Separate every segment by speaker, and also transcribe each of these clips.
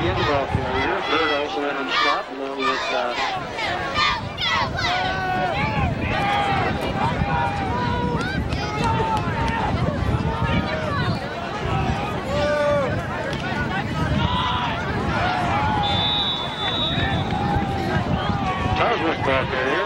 Speaker 1: again ball failure. Bird also in on the stop along with uh, Tarzan's ball carrier.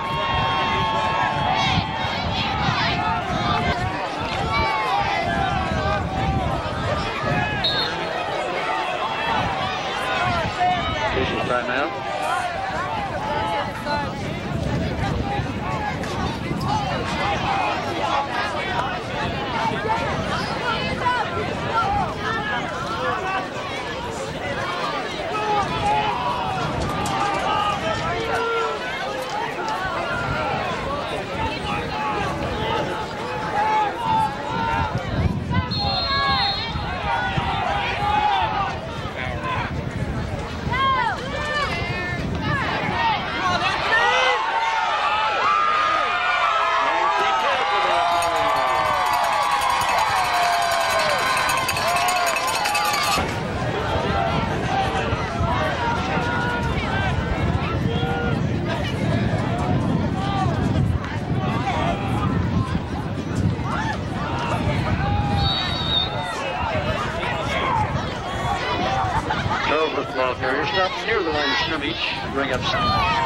Speaker 1: near the line of scrimmage, bring up some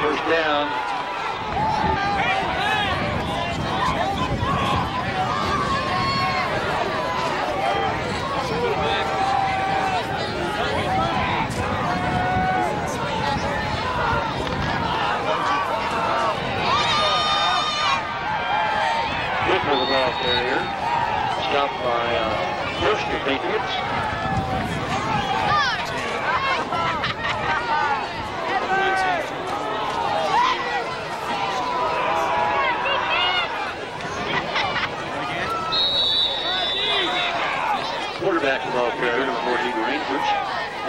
Speaker 1: first down. Stopped by uh, Bush, the Patriots.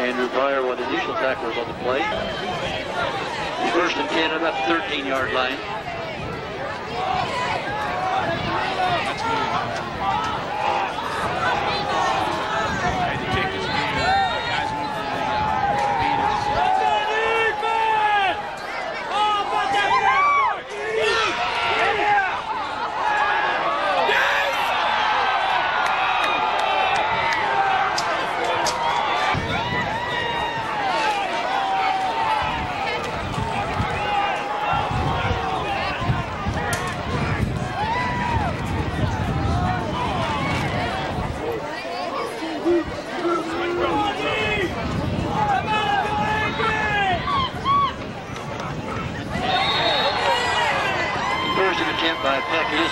Speaker 1: Andrew Pryor, one of the initial tacklers on the play. First and 10 about the 13-yard line.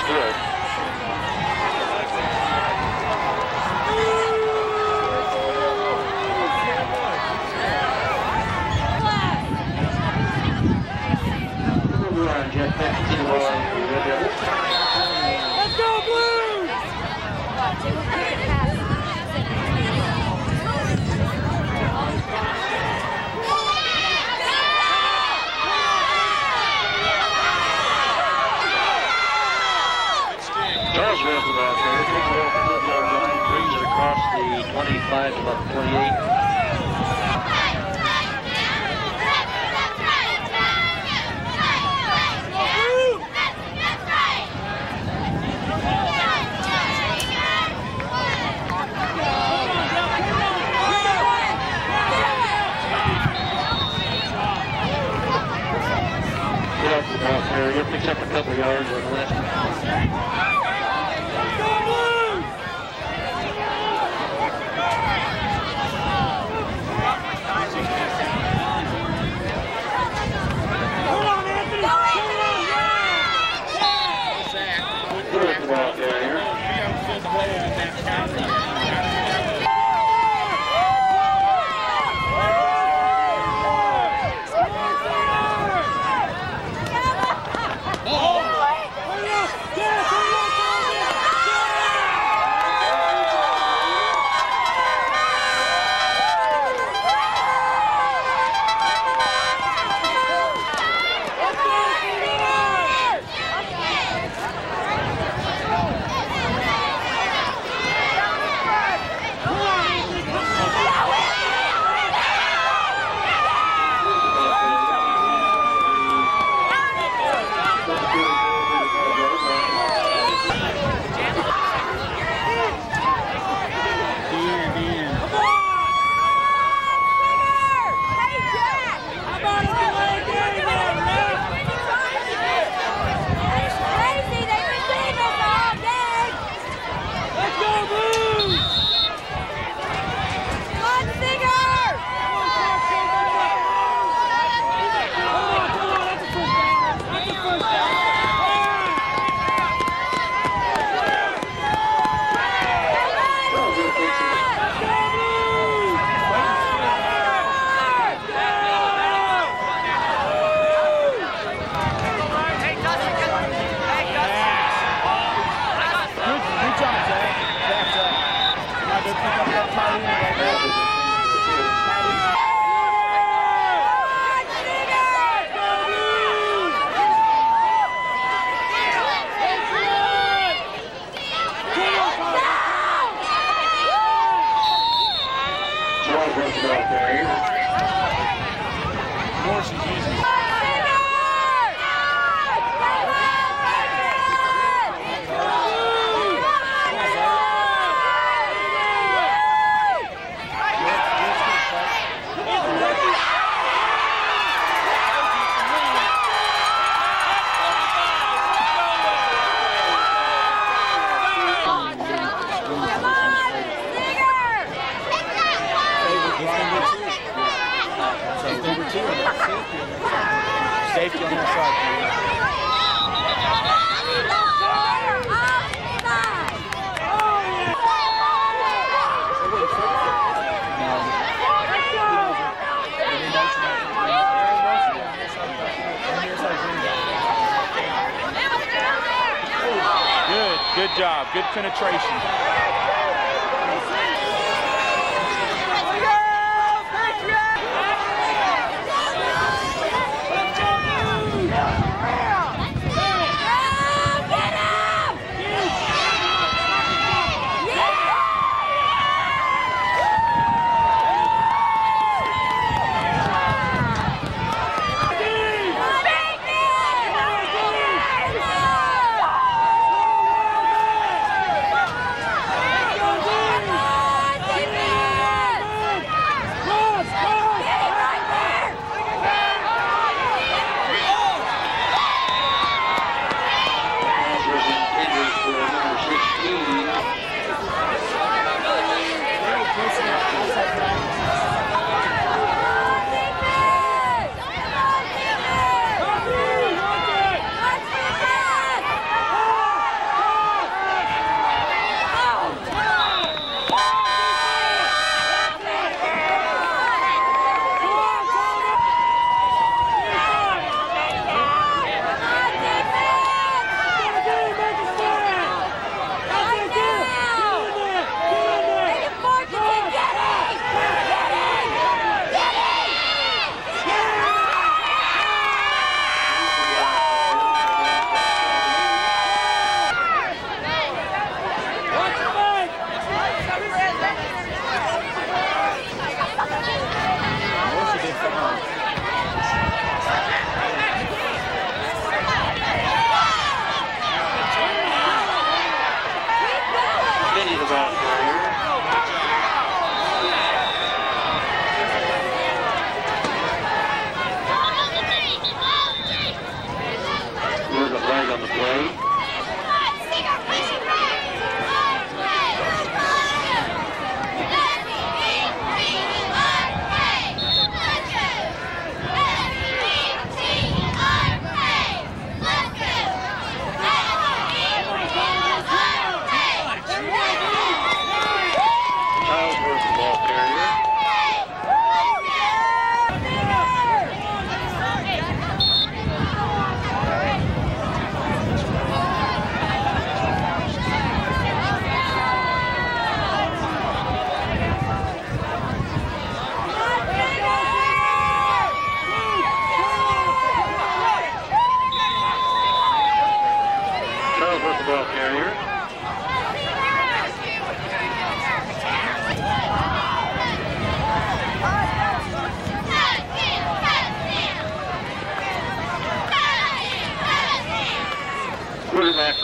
Speaker 2: good.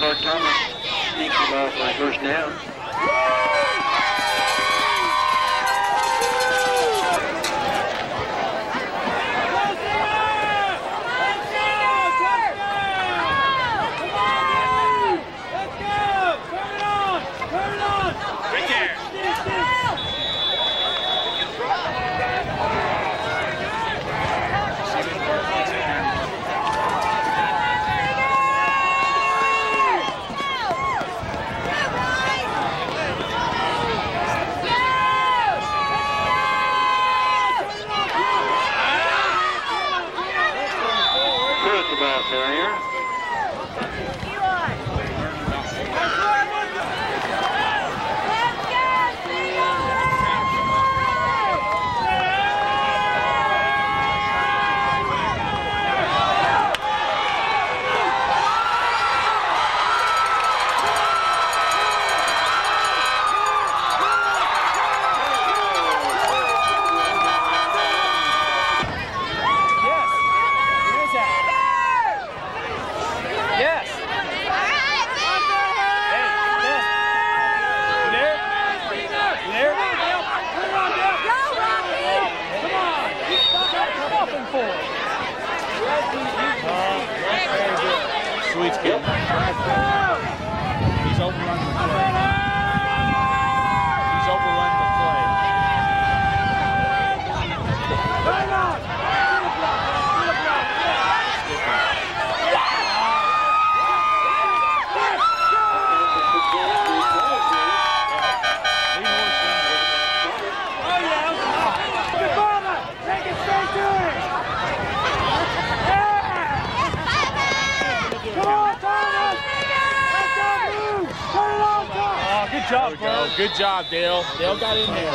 Speaker 2: Clark Thomas sneaks the ball for first down. Dale. Dale got in there,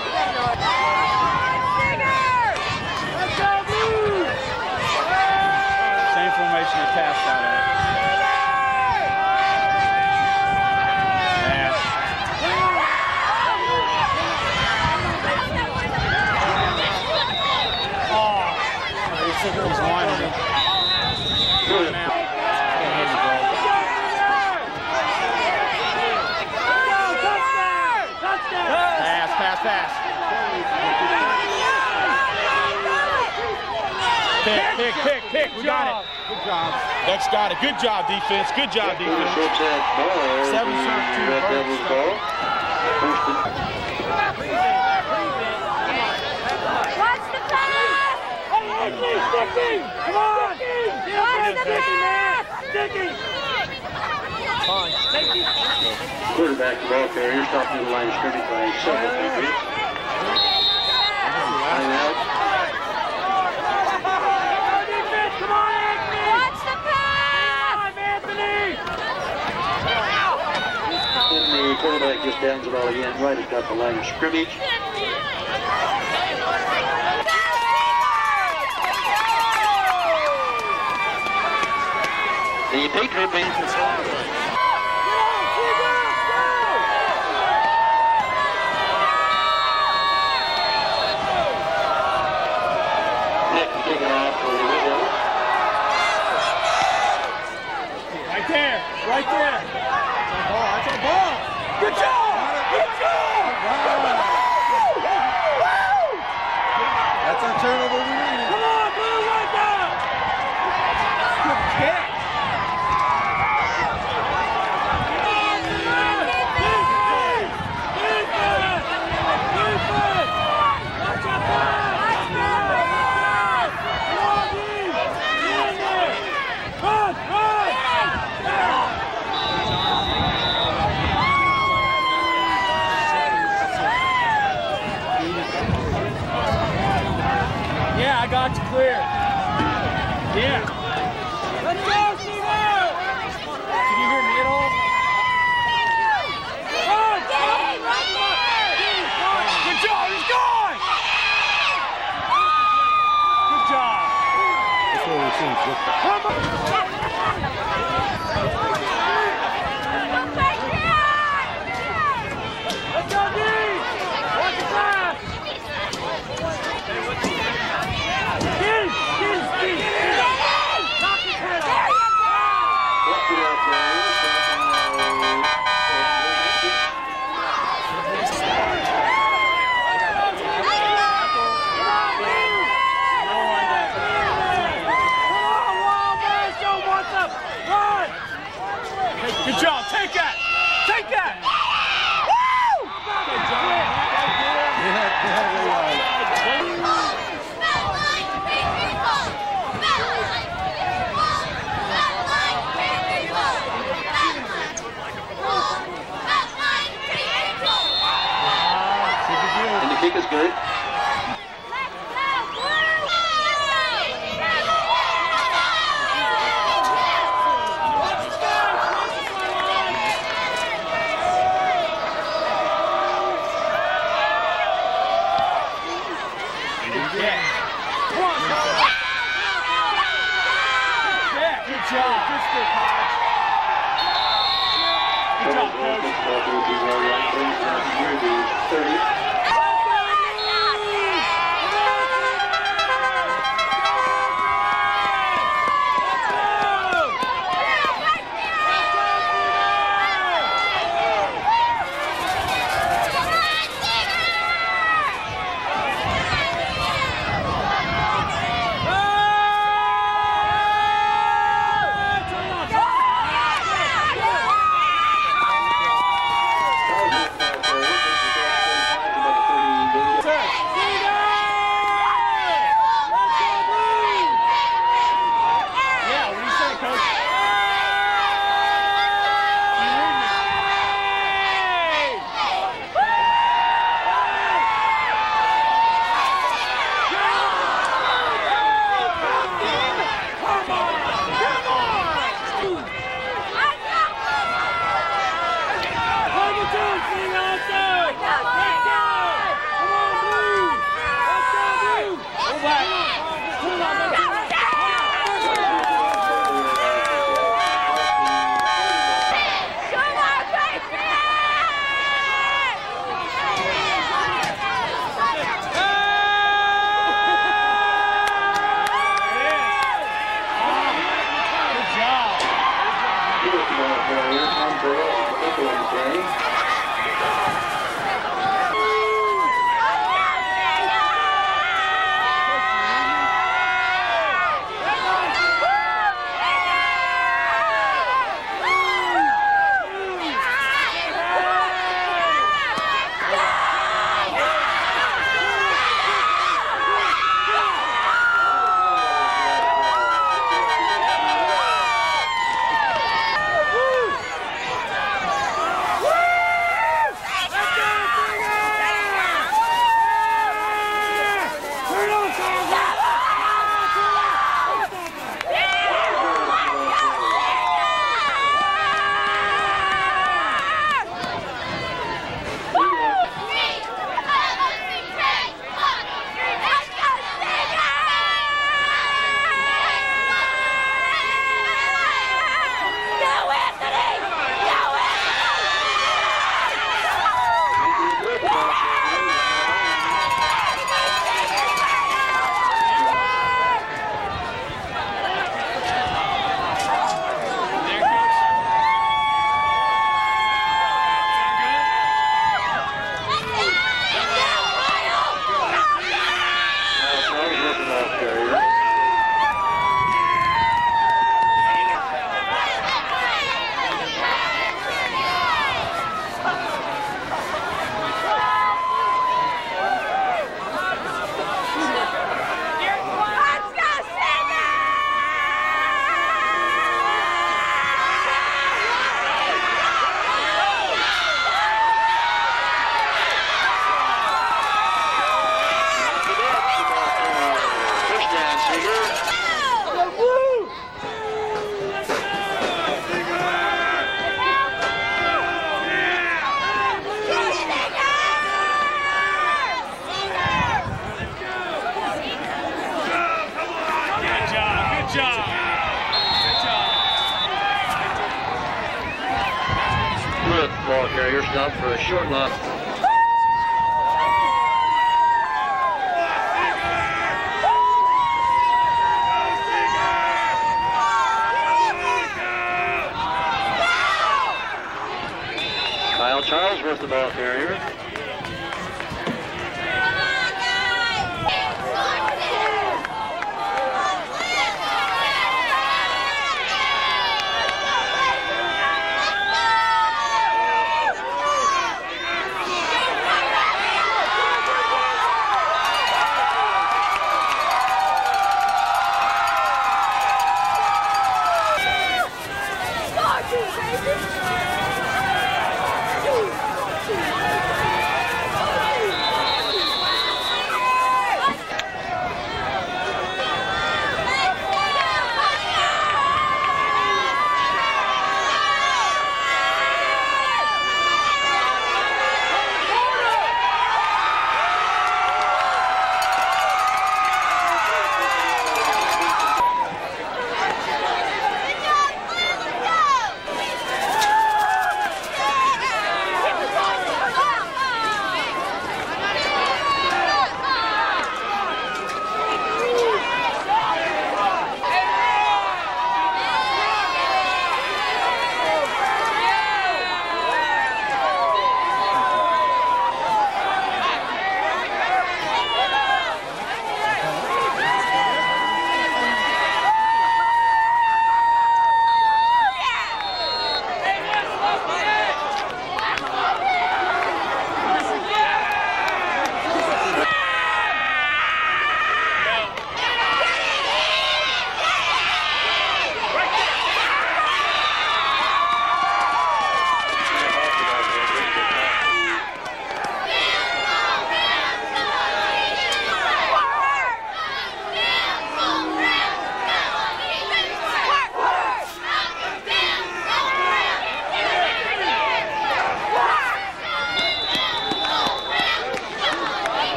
Speaker 2: too. Kick, kick, kick. We got it. Good job. That's got it. Good job, defense. Good job, defense. Seven serve, two
Speaker 3: Watch the pass!
Speaker 4: Hey, Sticky, Sticky! Come on!
Speaker 3: Watch the pass!
Speaker 4: Sticky!
Speaker 1: Quarterback, ball carrier, stopping the line of scrimmage by several. just downs it all again right at the line of scrimmage. The Patriot Band.
Speaker 2: Right there.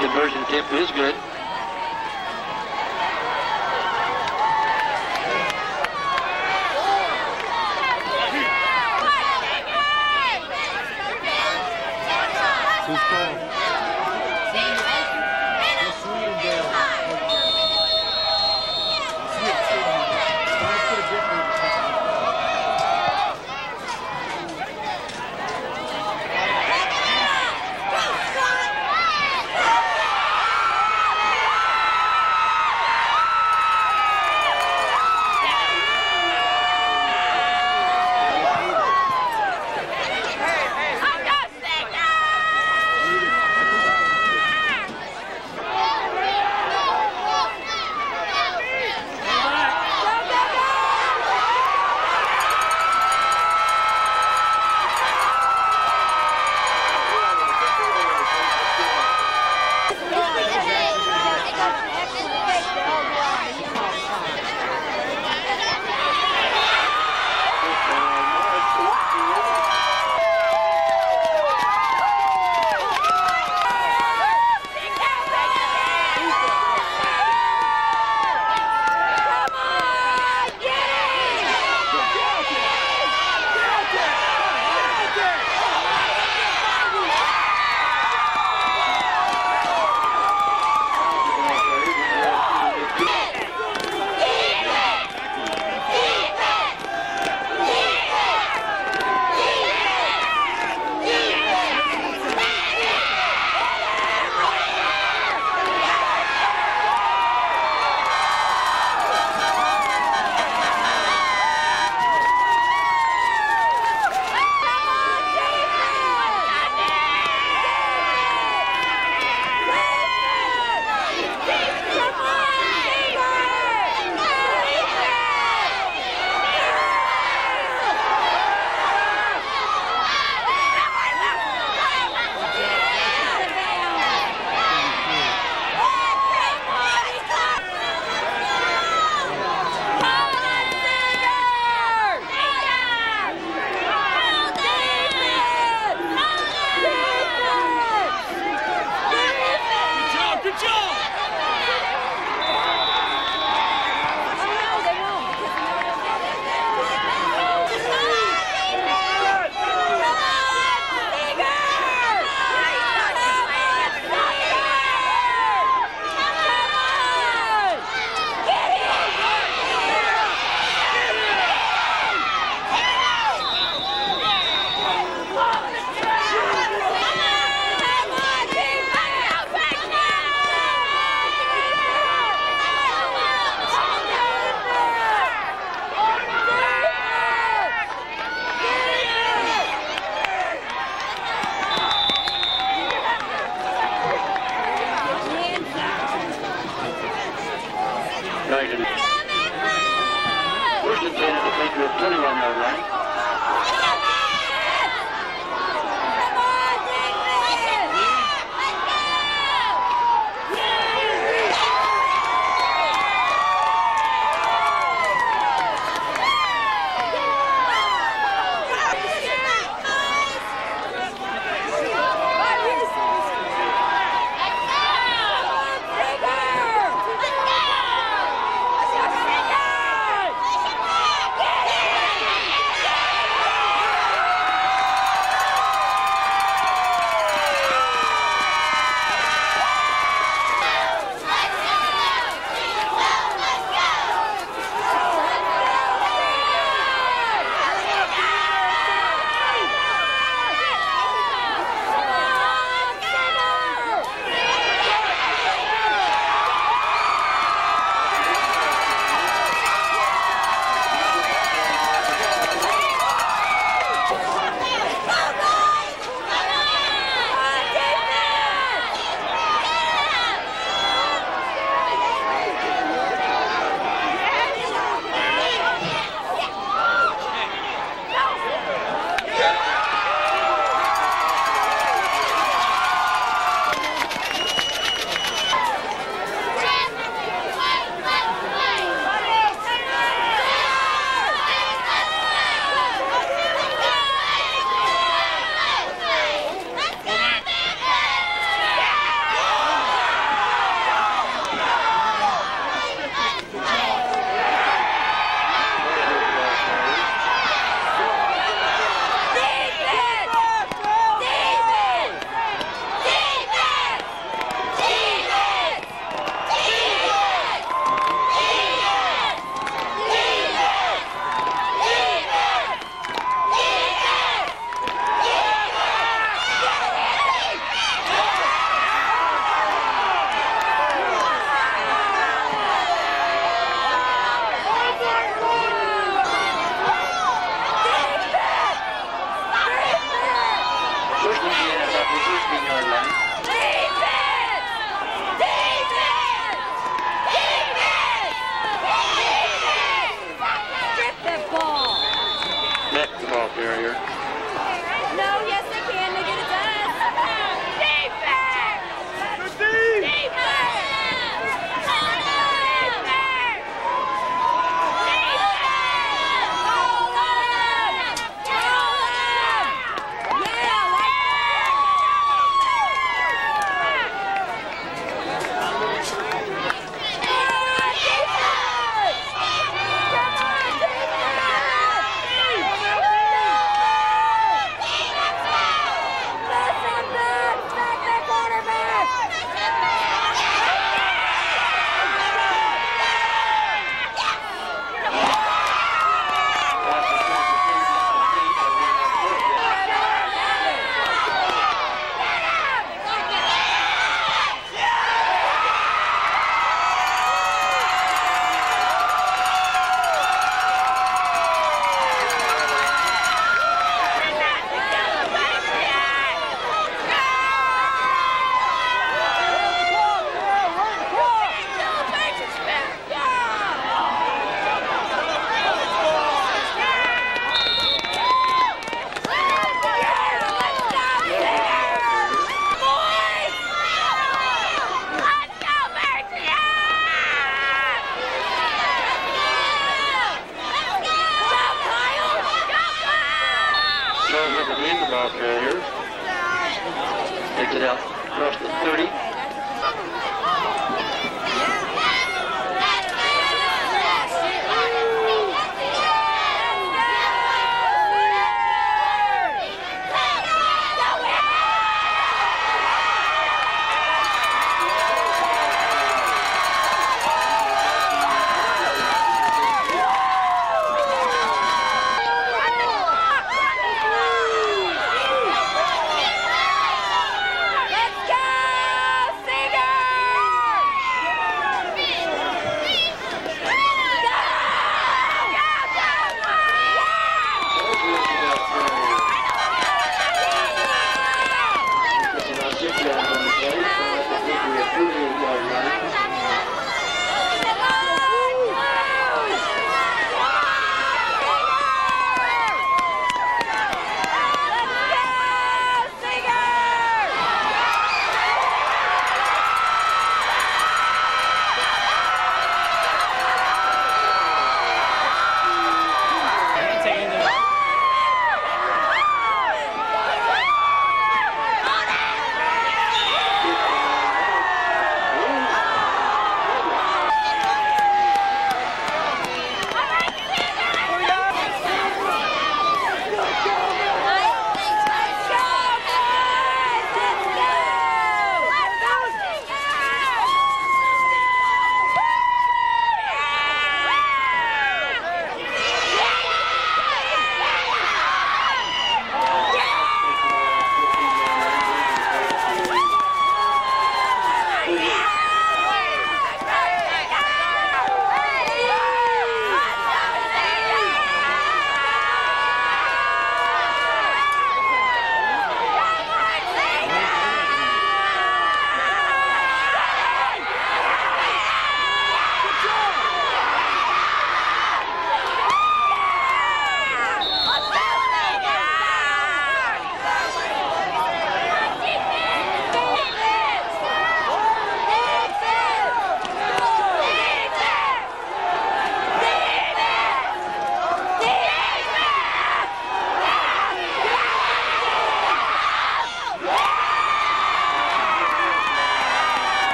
Speaker 1: Conversion tip is good.